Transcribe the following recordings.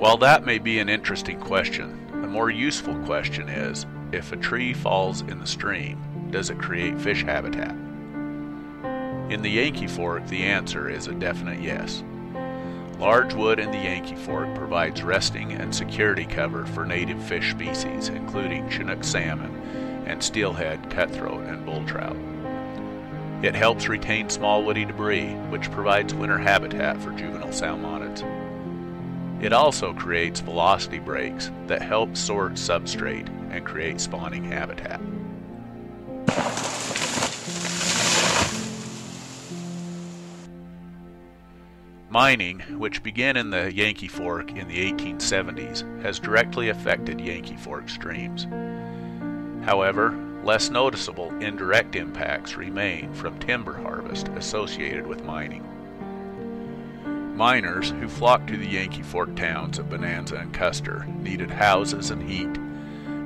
While that may be an interesting question, a more useful question is if a tree falls in the stream, does it create fish habitat? In the Yankee Fork, the answer is a definite yes. Large wood in the Yankee Fork provides resting and security cover for native fish species, including Chinook salmon and steelhead, cutthroat, and bull trout. It helps retain small woody debris, which provides winter habitat for juvenile salmonids. It also creates velocity breaks that help sort substrate and create spawning habitat. Mining, which began in the Yankee Fork in the 1870s, has directly affected Yankee Fork streams. However, less noticeable indirect impacts remain from timber harvest associated with mining. Miners who flocked to the Yankee Fork towns of Bonanza and Custer needed houses and heat,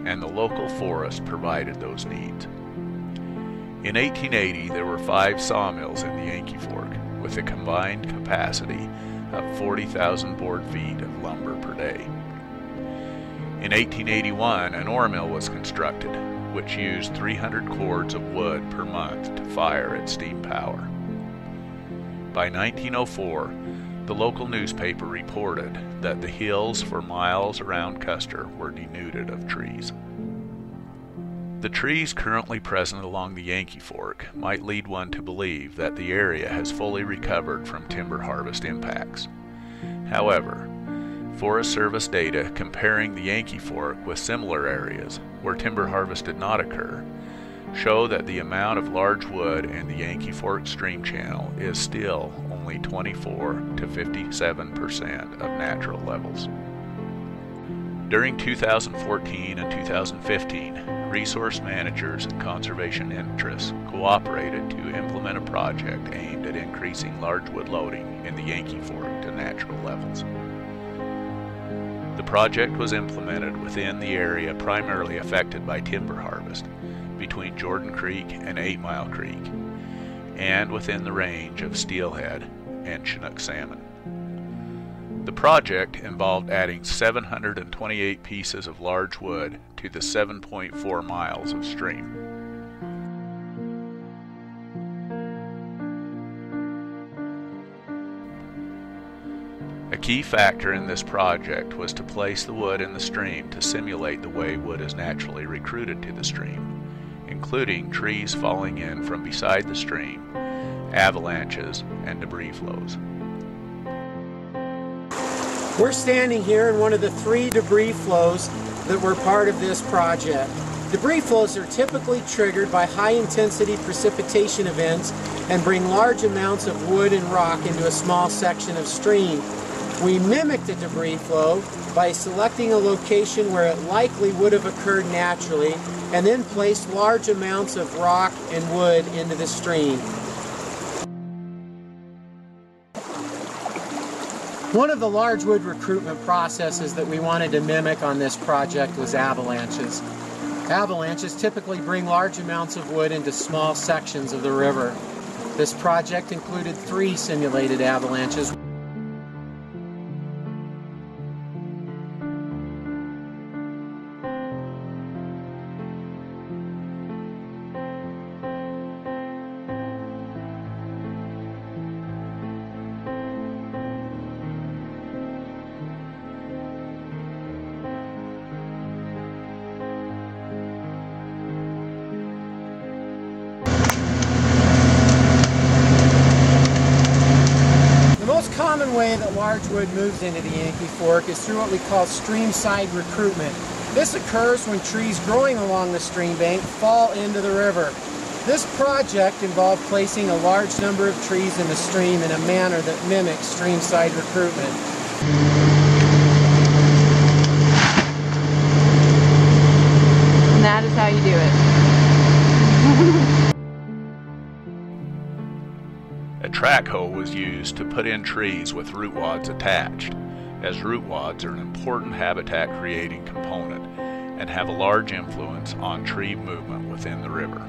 and the local forest provided those needs. In 1880, there were five sawmills in the Yankee Fork, with a combined capacity of 40,000 board feet of lumber per day. In 1881, an ore mill was constructed, which used 300 cords of wood per month to fire at steam power. By 1904, the local newspaper reported that the hills for miles around Custer were denuded of trees. The trees currently present along the Yankee Fork might lead one to believe that the area has fully recovered from timber harvest impacts. However, Forest Service data comparing the Yankee Fork with similar areas where timber harvest did not occur show that the amount of large wood in the Yankee Fork stream channel is still only 24 to 57 percent of natural levels. During 2014 and 2015, resource managers and conservation interests cooperated to implement a project aimed at increasing large wood loading in the Yankee Fork to natural levels. The project was implemented within the area primarily affected by timber harvest, between Jordan Creek and Eight Mile Creek, and within the range of steelhead and Chinook salmon. The project involved adding 728 pieces of large wood to the 7.4 miles of stream. A key factor in this project was to place the wood in the stream to simulate the way wood is naturally recruited to the stream, including trees falling in from beside the stream, avalanches, and debris flows. We're standing here in one of the three debris flows that were part of this project. Debris flows are typically triggered by high intensity precipitation events and bring large amounts of wood and rock into a small section of stream. We mimicked the debris flow by selecting a location where it likely would have occurred naturally and then placed large amounts of rock and wood into the stream. One of the large wood recruitment processes that we wanted to mimic on this project was avalanches. Avalanches typically bring large amounts of wood into small sections of the river. This project included three simulated avalanches. Common large wood moves into the Yankee Fork is through what we call streamside recruitment. This occurs when trees growing along the stream bank fall into the river. This project involved placing a large number of trees in the stream in a manner that mimics streamside recruitment. Track hoe was used to put in trees with root wads attached, as root wads are an important habitat creating component and have a large influence on tree movement within the river.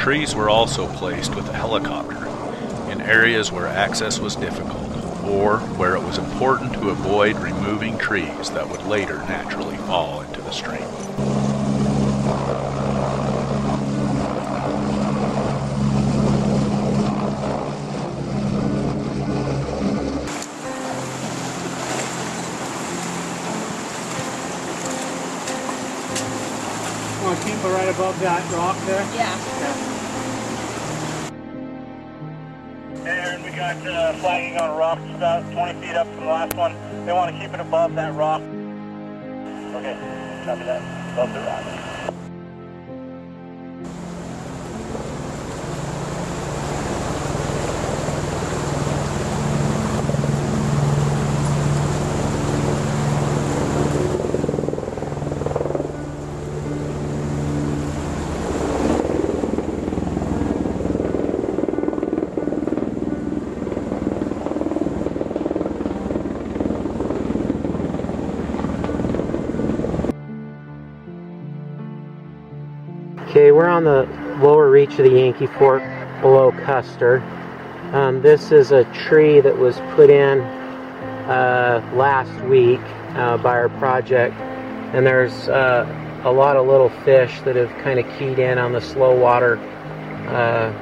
Trees were also placed with a helicopter in areas where access was difficult or where it was important to avoid removing trees that would later naturally fall into the stream. Want to keep it right above that rock there? Yeah. Yeah. Aaron, we got uh, flagging on a rock just about 20 feet up from the last one. They want to keep it above that rock. Okay, copy that. Above the rock. We're on the lower reach of the Yankee Fork below Custer. Um, this is a tree that was put in uh, last week uh, by our project, and there's uh, a lot of little fish that have kind of keyed in on the slow water uh,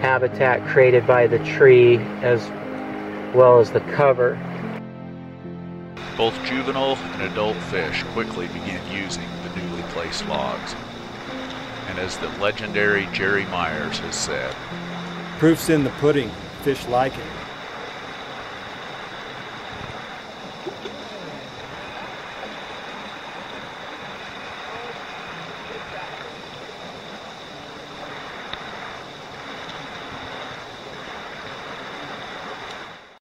habitat created by the tree as well as the cover. Both juvenile and adult fish quickly began using the newly placed logs. And as the legendary Jerry Myers has said, Proof's in the pudding. Fish like it.